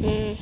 Mm-hmm.